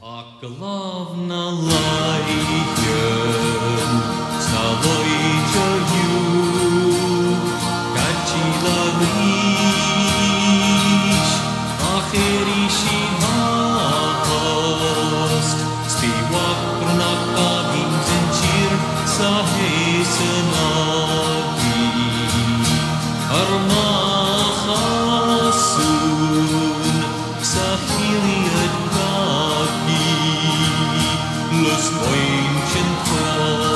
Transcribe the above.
Aklavna laiken, staloičio jų, kachila grįž, acheriši mahost, spiwak prunaka vincenčir sahesenagi, arma das Bäumchen.